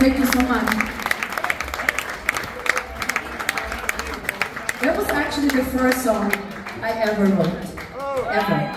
Thank you so much. That was actually the first song I ever wrote. Ever.